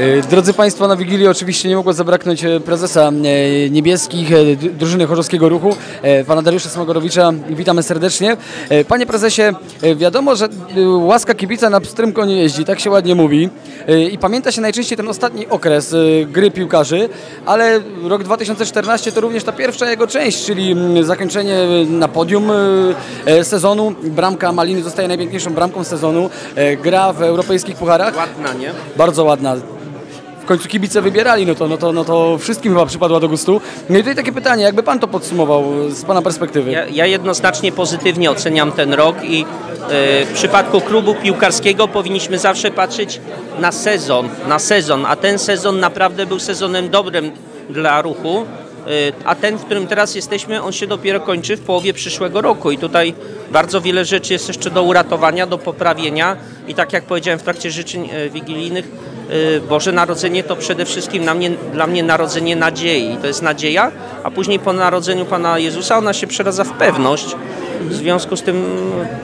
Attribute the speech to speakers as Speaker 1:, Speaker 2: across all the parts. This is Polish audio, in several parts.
Speaker 1: E, Drodzy Państwo, na Wigilii oczywiście nie mogło zabraknąć e, prezesa e, niebieskich drużyny chorzowskiego ruchu, pana Dariusza Smogorowicza. Witamy serdecznie. Panie prezesie, wiadomo, że łaska kibica na pstrym koniu jeździ, tak się ładnie mówi. I pamięta się najczęściej ten ostatni okres gry piłkarzy, ale rok 2014 to również ta pierwsza jego część, czyli zakończenie na podium sezonu. Bramka Maliny zostaje najpiękniejszą bramką sezonu. Gra w europejskich pucharach.
Speaker 2: Ładna, nie?
Speaker 1: Bardzo ładna. Końcu kibice wybierali, no to, no, to, no to wszystkim chyba przypadła do gustu. No i tutaj takie pytanie, jakby pan to podsumował z pana perspektywy?
Speaker 2: Ja, ja jednoznacznie pozytywnie oceniam ten rok i e, w przypadku klubu piłkarskiego powinniśmy zawsze patrzeć na sezon, na sezon, a ten sezon naprawdę był sezonem dobrym dla ruchu, e, a ten, w którym teraz jesteśmy, on się dopiero kończy w połowie przyszłego roku i tutaj bardzo wiele rzeczy jest jeszcze do uratowania, do poprawienia i tak jak powiedziałem w trakcie życzeń e, wigilijnych, Boże Narodzenie to przede wszystkim dla mnie, dla mnie narodzenie nadziei. To jest nadzieja, a później po narodzeniu Pana Jezusa ona się przeradza w pewność. W związku z tym,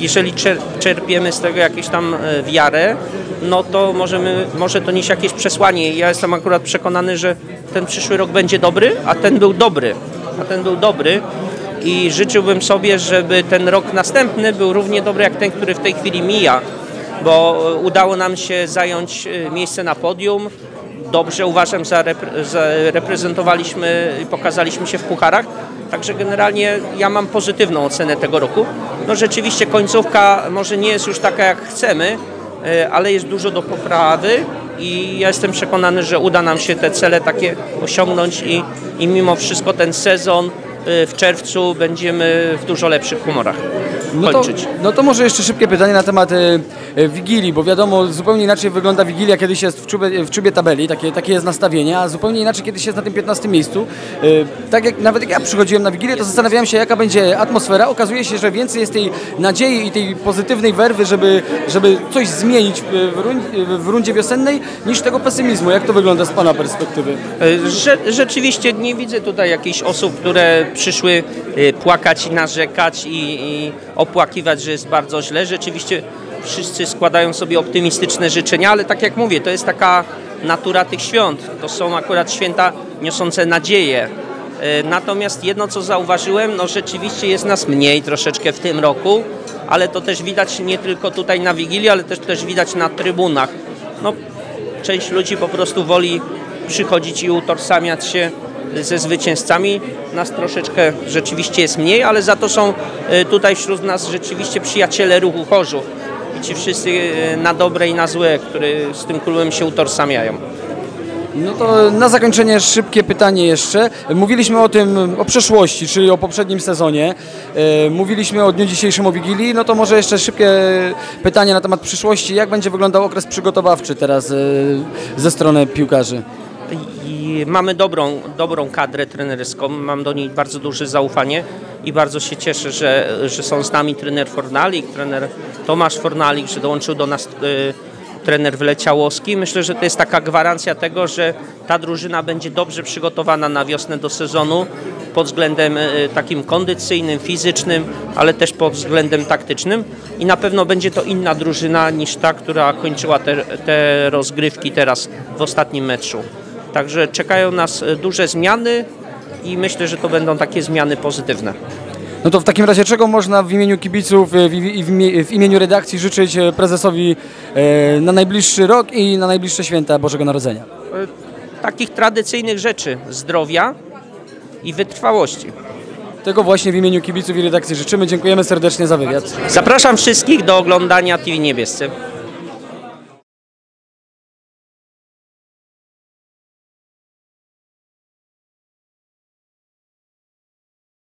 Speaker 2: jeżeli czer- czerpiemy z tego jakąś tam e, wiarę, no to możemy, może to nieść jakieś przesłanie. Ja jestem akurat przekonany, że ten przyszły rok będzie dobry, a ten był dobry. A ten był dobry i życzyłbym sobie, żeby ten rok następny był równie dobry jak ten, który w tej chwili mija bo udało nam się zająć e, miejsce na podium. Dobrze uważam, zarepre- zareprezentowaliśmy i pokazaliśmy się w pucharach. Także generalnie ja mam pozytywną ocenę tego roku. No rzeczywiście końcówka może nie jest już taka jak chcemy, e, ale jest dużo do poprawy i ja jestem przekonany, że uda nam się te cele takie osiągnąć i, i mimo wszystko ten sezon w czerwcu będziemy w dużo lepszych humorach
Speaker 1: No to,
Speaker 2: kończyć.
Speaker 1: no to może jeszcze szybkie pytanie na temat e, Wigilii, bo wiadomo, zupełnie inaczej wygląda Wigilia, kiedy się jest w czubie, w czubie tabeli, takie, takie jest nastawienie, a zupełnie inaczej, kiedy się jest na tym 15 miejscu. E, tak jak nawet jak ja przychodziłem na Wigilię, to zastanawiałem się, jaka będzie atmosfera. Okazuje się, że więcej jest tej nadziei i tej pozytywnej werwy, żeby, żeby coś zmienić w, w, run- w rundzie wiosennej, niż tego pesymizmu. Jak to wygląda z Pana perspektywy?
Speaker 2: Rze rzeczywiście nie widzę tutaj jakichś osób, które przyszły e, płakać i narzekać i, i opłakiwać, że jest bardzo źle. Rzeczywiście wszyscy składają sobie optymistyczne życzenia, ale tak jak mówię, to jest taka natura tych świąt. To są akurat święta niosące nadzieję. E, Natomiast jedno, co zauważyłem, no rzeczywiście jest nas mniej troszeczkę w tym roku, ale to też widać nie tylko tutaj na Wigilii, ale też, też widać na trybunach. No, część ludzi po prostu woli przychodzić i utożsamiać się ze zwycięzcami. Nas troszeczkę rzeczywiście jest mniej, ale za to są e, tutaj wśród nas rzeczywiście przyjaciele ruchu Chorzów i ci wszyscy e, na dobre i na złe, które z tym klubem się utożsamiają.
Speaker 1: No to na zakończenie szybkie pytanie jeszcze. Mówiliśmy o tym, o przeszłości, czyli o poprzednim sezonie. E, Mówiliśmy o dniu dzisiejszym o Wigilii. No to może jeszcze szybkie pytanie na temat przyszłości. Jak będzie wyglądał okres przygotowawczy teraz ze strony piłkarzy?
Speaker 2: I mamy dobrą, dobrą kadrę trenerską, mam do niej bardzo duże zaufanie i bardzo się cieszę, że, że są z nami trener Fornalik, trener Tomasz Fornalik, że dołączył do nas e, trener Wleciałowski. Myślę, że to jest taka gwarancja tego, że ta drużyna będzie dobrze przygotowana na wiosnę do sezonu pod względem e, takim kondycyjnym, fizycznym, ale też pod względem taktycznym i na pewno będzie to inna drużyna niż ta, która kończyła te, te rozgrywki teraz w ostatnim meczu. Także czekają nas e, duże zmiany i myślę, że to będą takie zmiany pozytywne.
Speaker 1: No to w takim razie czego można w imieniu kibiców e, i w, imie- w imieniu redakcji życzyć e, prezesowi e, na najbliższy rok i na najbliższe święta Bożego Narodzenia?
Speaker 2: Takich tradycyjnych rzeczy, zdrowia i wytrwałości.
Speaker 1: Tego właśnie w imieniu kibiców i redakcji życzymy. Dziękujemy serdecznie za wywiad.
Speaker 2: Zapraszam wszystkich do oglądania TV Niebiescy.